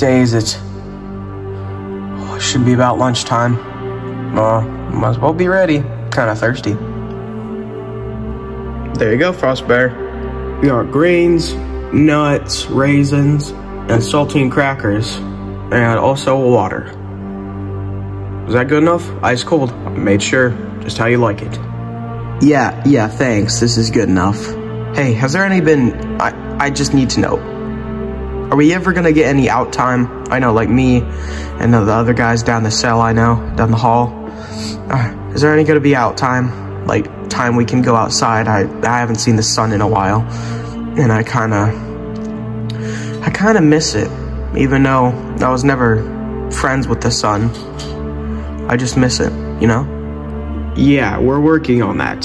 day is it? Oh, it should be about lunchtime. Oh, might as well be ready. Kinda thirsty. There you go, Frost Bear. We got greens, nuts, raisins, and saltine crackers, and also water. Is that good enough? Ice cold. I made sure. Just how you like it. Yeah, yeah, thanks. This is good enough. Hey, has there any been... I, I just need to know. Are we ever gonna get any out time? I know, like me and the other guys down the cell I know, down the hall. Uh, is there any gonna be out time? Like, time we can go outside? I, I haven't seen the sun in a while. And I kinda... I kinda miss it. Even though I was never friends with the sun. I just miss it, you know? Yeah, we're working on that.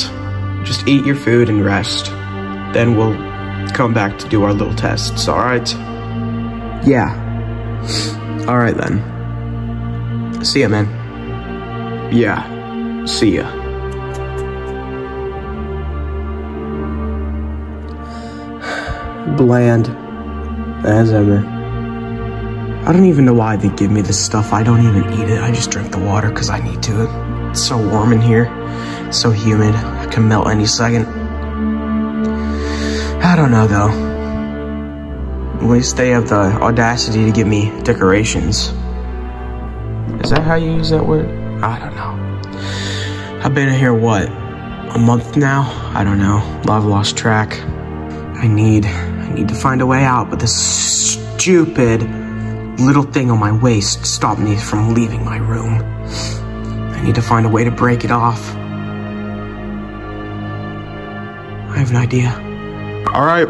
Just eat your food and rest. Then we'll come back to do our little tests, alright? Yeah. Alright then. See ya, man. Yeah. See ya. Bland. As ever. I don't even know why they give me this stuff. I don't even eat it. I just drink the water because I need to. It's so warm in here. It's so humid. I can melt any second. I don't know though. Least they have the audacity to give me decorations. Is that how you use that word? I don't know. I've been here, what, a month now? I don't know. I've lost track. I need, I need to find a way out, but this stupid little thing on my waist stopped me from leaving my room. I need to find a way to break it off. I have an idea. All right,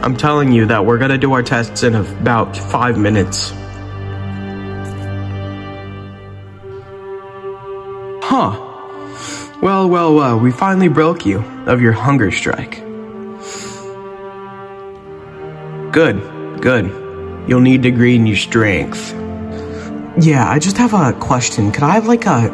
I'm telling you that we're gonna do our tests in about five minutes. Huh. Well, well, well, we finally broke you of your hunger strike. Good, good. You'll need to gain your strength. Yeah, I just have a question. Could I have like a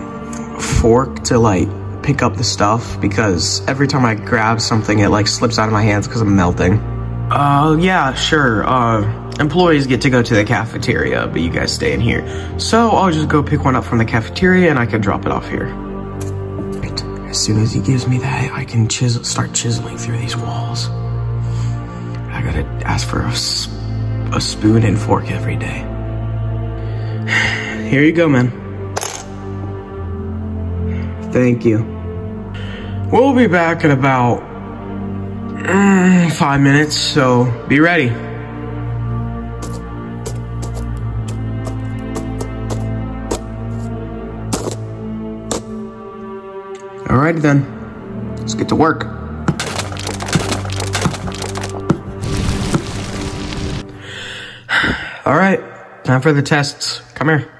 fork to like pick up the stuff? Because every time I grab something, it like slips out of my hands because I'm melting. Uh, yeah, sure. Uh, employees get to go to the cafeteria, but you guys stay in here. So I'll just go pick one up from the cafeteria and I can drop it off here. Right. As soon as he gives me that, I can chisel, start chiseling through these walls. I gotta ask for a, a spoon and fork every day. Here you go, man. Thank you. We'll be back in about mm, five minutes, so be ready. Alrighty then, let's get to work. All right, time for the tests. Come here.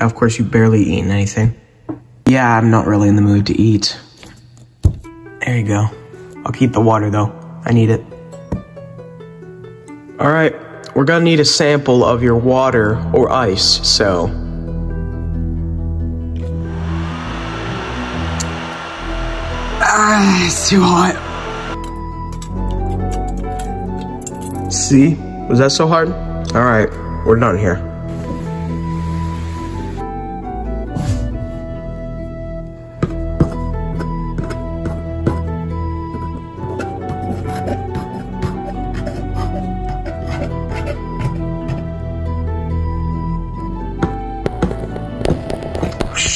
Of course, you've barely eaten anything. Yeah, I'm not really in the mood to eat. There you go. I'll keep the water though. I need it. All right, we're gonna need a sample of your water or ice, so. Ah, it's too hot. See? Was that so hard? All right, we're done here.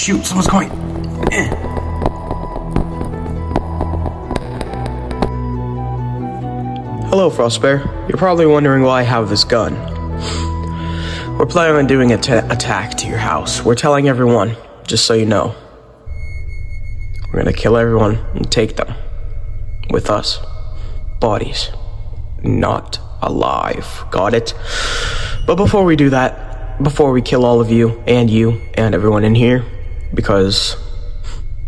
Shoot, someone's coming. Eh. Hello, Frostbear. You're probably wondering why I have this gun. We're planning on doing an attack to your house. We're telling everyone, just so you know. We're gonna kill everyone and take them. With us. Bodies. Not alive. Got it? But before we do that, before we kill all of you, and you, and everyone in here, because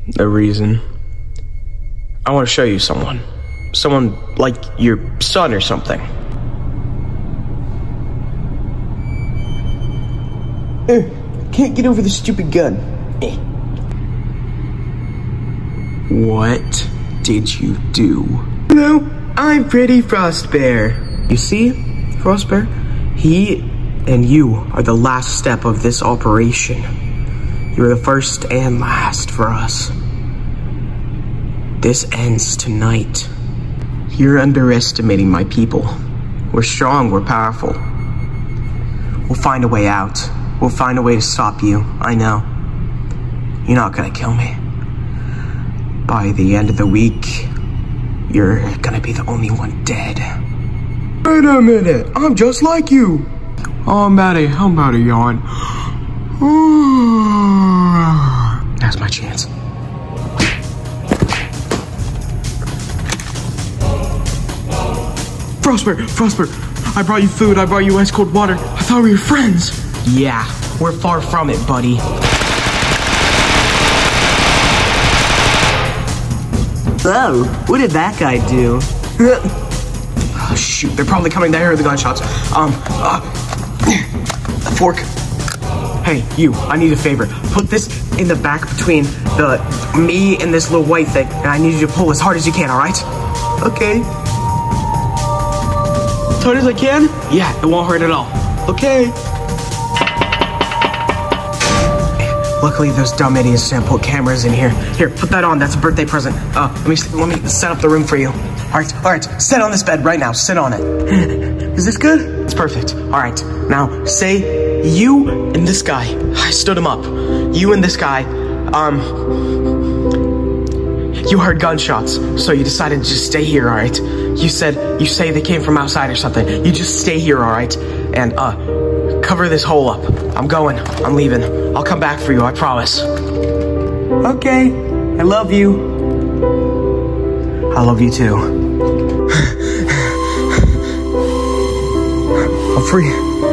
the reason, I want to show you someone. Someone like your son or something. Uh, can't get over the stupid gun. Eh. What did you do? Hello, I'm Pretty Frostbear. You see, Frostbear? He And you are the last step of this operation. You're the first and last for us. This ends tonight. You're underestimating my people. We're strong, we're powerful. We'll find a way out. We'll find a way to stop you, I know. You're not gonna kill me. By the end of the week, you're gonna be the only one dead. Wait a minute, I'm just like you. Oh, I'm about to, I'm about to yawn. That's my chance. Frostbear, Frostbear, I brought you food, I brought you ice cold water. I thought we were friends. Yeah, we're far from it, buddy. Oh, what did that guy do? oh, shoot, they're probably coming to hear the gunshots. Um, uh, a fork. Hey, you, I need a favor. Put this in the back between the me and this little white thing, and I need you to pull as hard as you can, alright? Okay. As hard as I can? Yeah, it won't hurt at all. Okay. Luckily, those dumb idiots didn't put cameras in here. Here, put that on. That's a birthday present. Uh, let me let me set up the room for you. All right, all right. Sit on this bed right now. Sit on it. Is this good? Perfect. All right. Now say you and this guy. I stood him up. You and this guy. Um. You heard gunshots, so you decided to just stay here, all right? You said you say they came from outside or something. You just stay here, all right? And uh, cover this hole up. I'm going. I'm leaving. I'll come back for you. I promise. Okay. I love you. I love you too. Free.